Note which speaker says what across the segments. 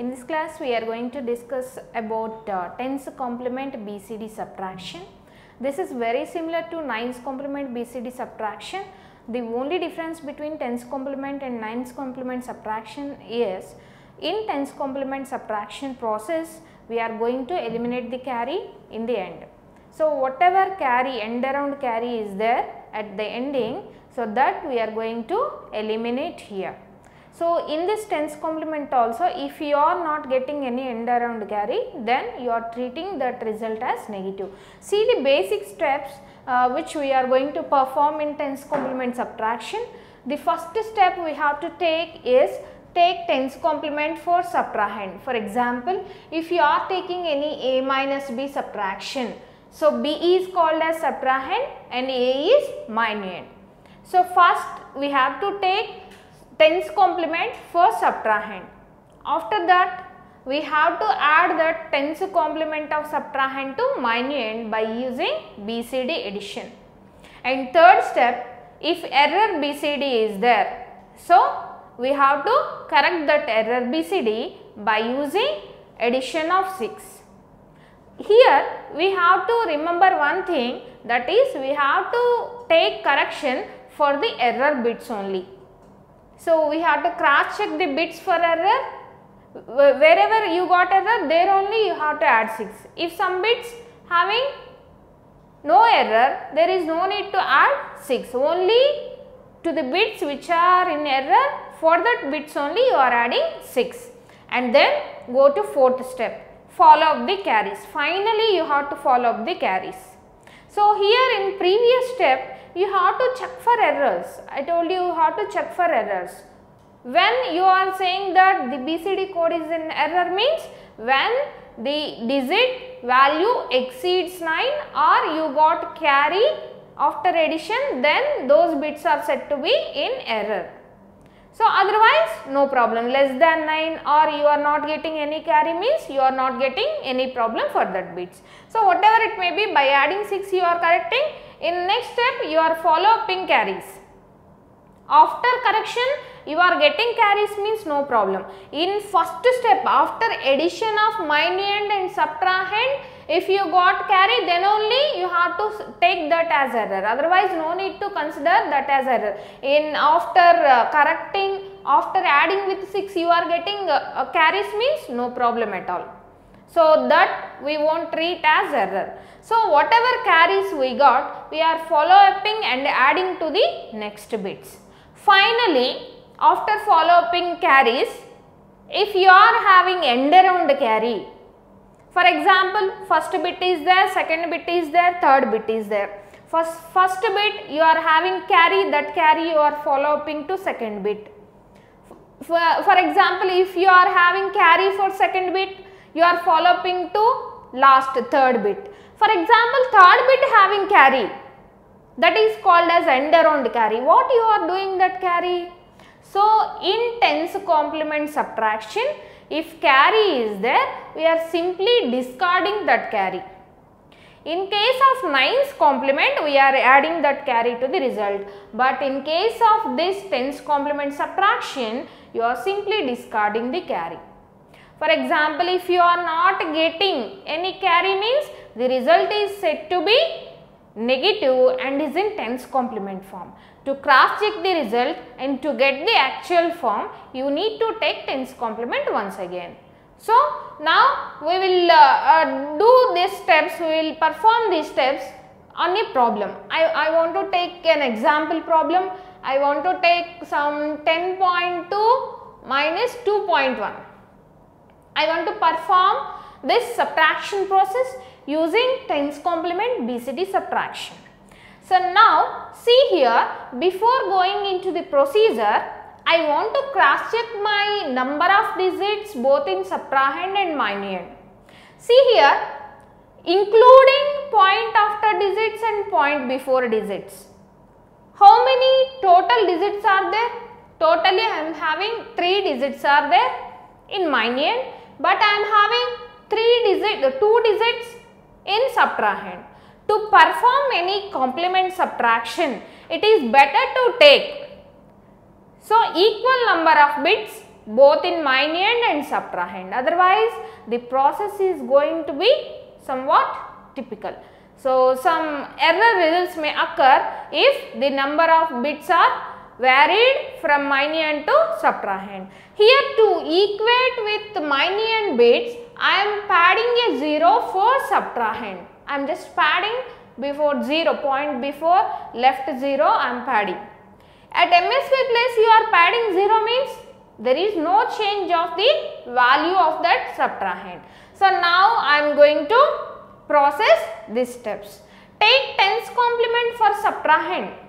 Speaker 1: In this class we are going to discuss about uh, tens complement BCD subtraction. This is very similar to nines complement BCD subtraction. The only difference between tens complement and nines complement subtraction is in tens complement subtraction process we are going to eliminate the carry in the end. So, whatever carry end around carry is there at the ending, so that we are going to eliminate here. So, in this tens complement also if you are not getting any end around carry then you are treating that result as negative. See the basic steps uh, which we are going to perform in tens complement subtraction. The first step we have to take is take tens complement for subtrahend. For example, if you are taking any a minus b subtraction, so b is called as subtrahend and a is minuend. So, first we have to take tens complement for subtrahend. After that we have to add that tens complement of subtrahend to minuend by using BCD addition. And third step if error BCD is there. So, we have to correct that error BCD by using addition of 6. Here we have to remember one thing that is we have to take correction for the error bits only. So, we have to cross check the bits for error wherever you got error there only you have to add 6. If some bits having no error there is no need to add 6 only to the bits which are in error for that bits only you are adding 6 and then go to fourth step follow up the carries. Finally, you have to follow up the carries. So, here in previous step you have to check for errors. I told you have to check for errors. When you are saying that the BCD code is in error means when the digit value exceeds 9 or you got carry after addition then those bits are said to be in error. So, otherwise no problem less than 9 or you are not getting any carry means you are not getting any problem for that bits. So, whatever it may be by adding 6 you are correcting in next step you are follow upping carries. After correction you are getting carries means no problem. In first step after addition of minuend and subtrahend if you got carry then only you have to take that as error otherwise no need to consider that as error. In after uh, correcting after adding with 6 you are getting uh, carries means no problem at all. So, that we won't treat as error. So, whatever carries we got we are follow upping and adding to the next bits. Finally, after follow upping carries if you are having end around carry for example, first bit is there, second bit is there, third bit is there. First, first bit you are having carry, that carry you are follow upping to second bit. For, for example, if you are having carry for second bit, you are follow upping to last third bit. For example, third bit having carry, that is called as end around carry. What you are doing that carry? So, in tens complement subtraction, if carry is there, we are simply discarding that carry. In case of 9's complement, we are adding that carry to the result. But in case of this tens complement subtraction, you are simply discarding the carry. For example, if you are not getting any carry means the result is said to be negative and is in tens complement form. To cross check the result and to get the actual form, you need to take tens complement once again. So, now we will uh, uh, do these steps, we will perform these steps on a problem. I, I want to take an example problem. I want to take some 10.2 minus 2.1. I want to perform this subtraction process using tens complement BCD subtraction. So, now see here before going into the procedure I want to cross check my number of digits both in subtrahend and minuend. See here including point after digits and point before digits. How many total digits are there? Totally I am having 3 digits are there in minuend but I am having 3 digit, 2 digits in subtrahend. To perform any complement subtraction, it is better to take. So, equal number of bits both in minuend and subtrahend. Otherwise, the process is going to be somewhat typical. So, some error results may occur if the number of bits are varied from minuend to subtrahend. Here to equate with minuend bits, I am padding a 0 for subtrahend. I am just padding before 0, point before left 0 I am padding. At MSB place you are padding 0 means there is no change of the value of that subtrahend. So, now I am going to process these steps. Take tens complement for subtrahend.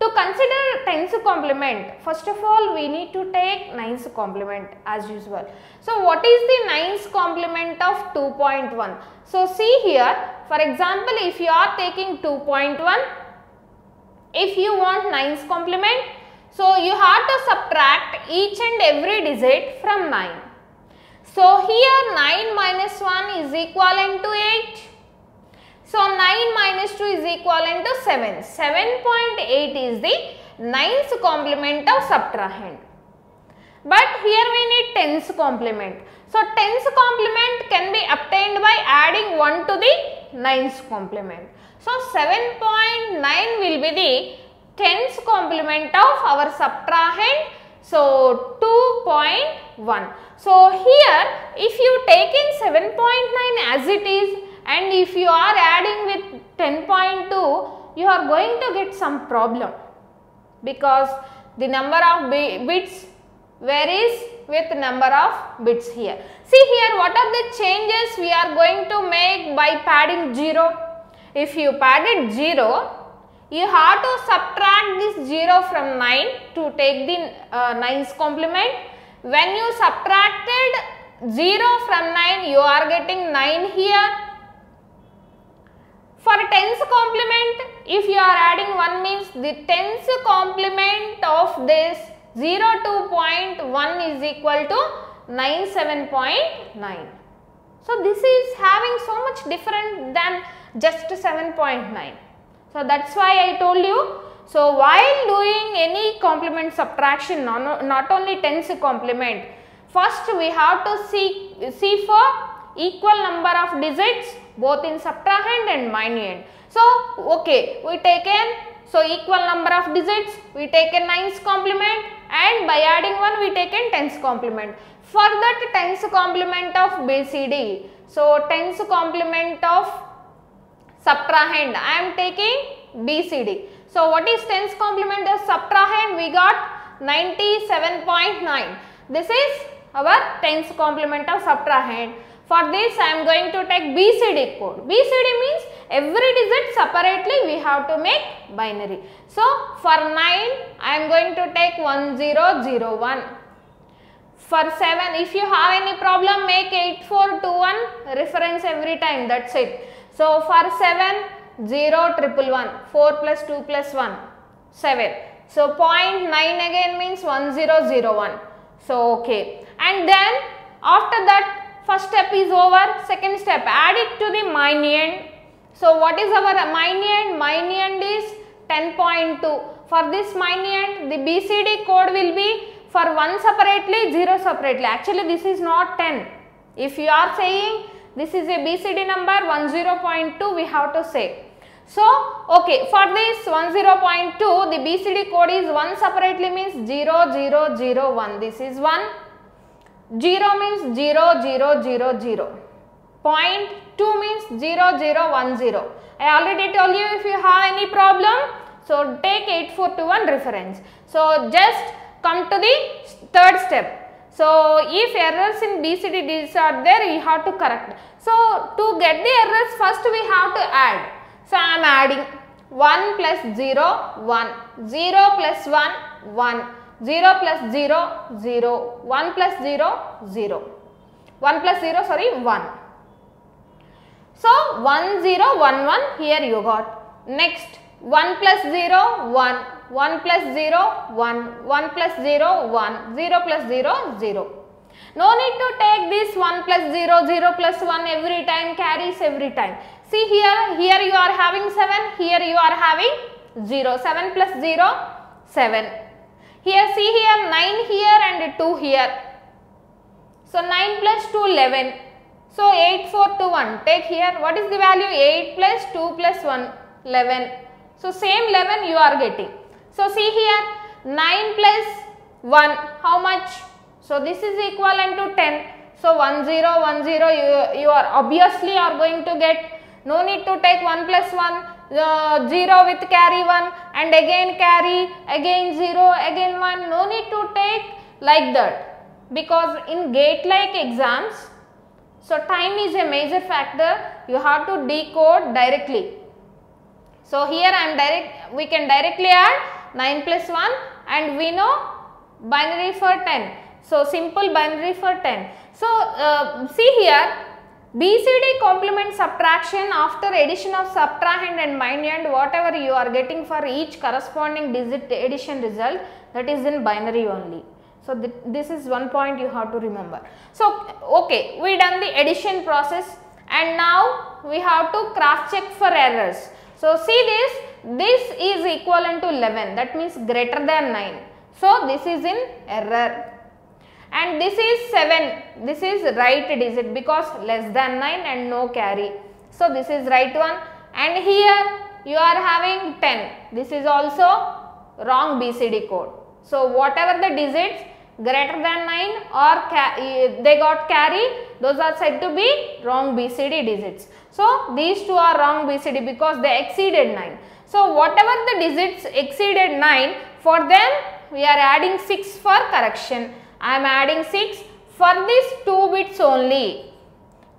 Speaker 1: To consider tens complement, first of all we need to take nines complement as usual. So, what is the nines complement of 2.1? So, see here for example, if you are taking 2.1, if you want nines complement, so you have to subtract each and every digit from 9. So, here 9 minus 1 is equivalent to 8 so, 9 minus 2 is equivalent to 7. 7.8 is the ninth complement of subtrahend. But here we need tens complement. So, tens complement can be obtained by adding 1 to the ninth complement. So, 7.9 will be the tens complement of our subtrahend. So, 2.1. So, here if you take in 7.9 as it is and if you are adding with 10.2 you are going to get some problem because the number of bits varies with number of bits here. See here what are the changes we are going to make by padding 0. If you padded 0 you have to subtract this 0 from 9 to take the uh, 9's complement. When you subtracted 0 from 9 you are getting 9 here for tens complement, if you are adding 1 means the tens complement of this 0 to 0.1 is equal to 97.9. So, this is having so much different than just 7.9. So, that is why I told you. So, while doing any complement subtraction, not, not only tens complement, first we have to see, see for equal number of digits both in subtrahend and minuend. So, okay, we taken so equal number of digits, we take a nines complement and by adding 1 we take a tens complement. For that tens complement of BCD, so tens complement of subtrahend, I am taking BCD. So, what is tens complement of subtrahend? We got 97.9. This is our tens complement of subtrahend. For this I am going to take BCD code. BCD means every digit separately we have to make binary. So, for 9 I am going to take 1001. For 7 if you have any problem make 8421 reference every time that is it. So, for 7 0 triple 1 4 plus 2 plus 1 7. So, 0.9 again means 1001. So, okay and then after that First step is over. Second step, add it to the minuend. So, what is our minuend? Minuend is 10.2. For this minuend, the BCD code will be for 1 separately, 0 separately. Actually, this is not 10. If you are saying this is a BCD number 10.2, we have to say. So, okay, for this 10.2, the BCD code is 1 separately means 0, 0, 0, 1. This is 1. 0 means 0, 0, 0, 0. Point 2 means 0, 0, 1, 0. I already told you if you have any problem, so take 8421 reference. So, just come to the third step. So, if errors in BCD are there, you have to correct. So, to get the errors, first we have to add. So, I am adding 1 plus 0, 1, 0 plus 1, 1. 0 plus 0, 0, 1 plus 0, 0. 1 plus 0, sorry, 1. So, 1, 0, 1, 1, here you got. Next, 1 plus 0, 1, 1 plus 0, 1, 1 plus 0, 1, 0 plus 0, 0. No need to take this 1 plus 0, 0 plus 1 every time, carries every time. See here, here you are having 7, here you are having 0, 7 plus 0, 7. Here see here 9 here and 2 here. So 9 plus 2 11. So 8 4 2 1 take here what is the value 8 plus 2 plus 1 11. So same 11 you are getting. So see here 9 plus 1 how much? So this is equivalent to 10. So 1 0 1 0 you, you are obviously are going to get no need to take 1 plus 1 uh, 0 with carry 1 and again carry again 0 again 1 no need to take like that. Because in GATE like exams so time is a major factor. You have to decode directly. So here I am direct we can directly add 9 plus 1 and we know binary for 10 so simple binary for 10 so uh, see here BCD complement subtraction after addition of subtrahend and minuend whatever you are getting for each corresponding digit addition result that is in binary only. So, th this is one point you have to remember. So, okay, we done the addition process and now we have to cross check for errors. So, see this, this is equivalent to 11 that means greater than 9. So, this is in error and this is 7, this is right digit because less than 9 and no carry. So, this is right one and here you are having 10, this is also wrong BCD code. So, whatever the digits greater than 9 or eh, they got carry those are said to be wrong BCD digits. So, these two are wrong BCD because they exceeded 9. So, whatever the digits exceeded 9 for them we are adding 6 for correction. I am adding 6 for these 2 bits only.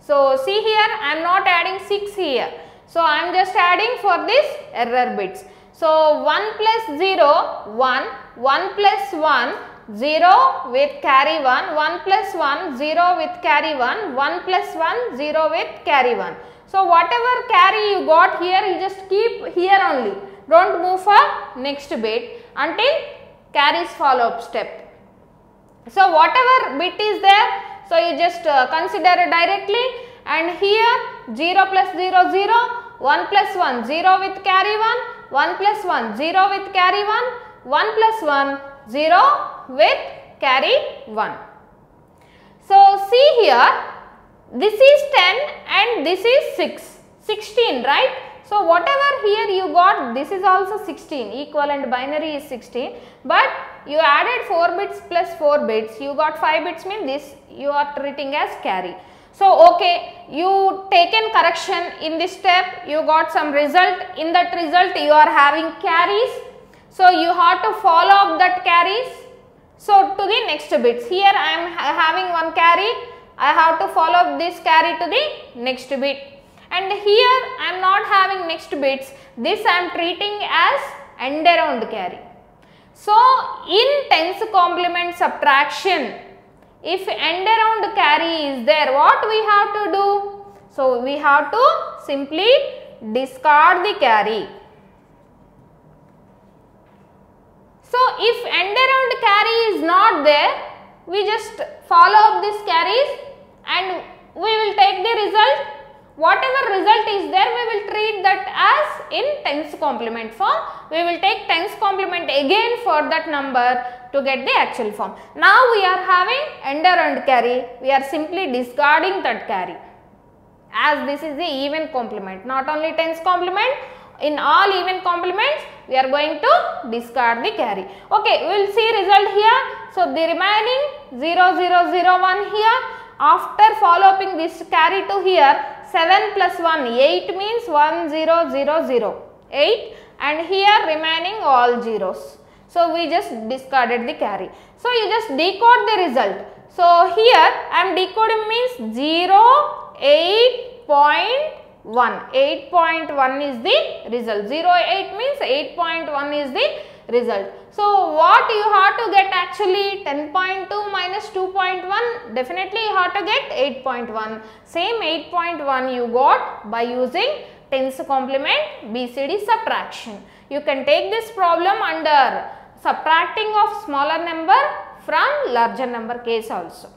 Speaker 1: So, see here I am not adding 6 here. So, I am just adding for this error bits. So, 1 plus 0 1, 1 plus 1 0 with carry 1, 1 plus 1 0 with carry 1, 1 plus 1 0 with carry 1. So, whatever carry you got here you just keep here only do not move for next bit until carries follow up step. So, whatever bit is there so you just uh, consider it directly. And here 0 plus 0 0 1 plus 1 0 with carry 1 1 plus 1 0 with carry 1 1 plus 1 0 with carry 1. So, see here. This is 10 and this is 6 16 right. So, whatever here you got this is also 16 equivalent binary is 16 but you added 4 bits plus 4 bits. You got 5 bits mean this you are treating as carry. So, okay you taken correction in this step. You got some result. In that result you are having carries. So, you have to follow up that carries. So, to the next bits. Here I am ha having one carry. I have to follow up this carry to the next bit and here I am not having next bits this I am treating as end around carry. So, in tens complement subtraction if end around carry is there what we have to do? So, we have to simply discard the carry. So, if end around carry is not there we just follow up these carries and we will take the result whatever result is there we will treat that as in tens complement form. We will take tens complement again for that number to get the actual form. Now we are having end around carry, we are simply discarding that carry as this is the even complement not only tens complement in all even complements we are going to discard the carry. Okay, we will see result here. So, the remaining 0 0 0 1 here after following this carry to here 7 plus 1 8 means 1 0 0 0 8 and here remaining all zeros. So, we just discarded the carry. So, you just decode the result. So, here I am decoding means 0 8.1 8.1 is the result 0 8 means 8.1 is the result. So, what you have to get actually 10.2 minus 2.1 definitely you have to get 8.1 same 8.1 you got by using tens complement BCD subtraction. You can take this problem under subtracting of smaller number from larger number case also.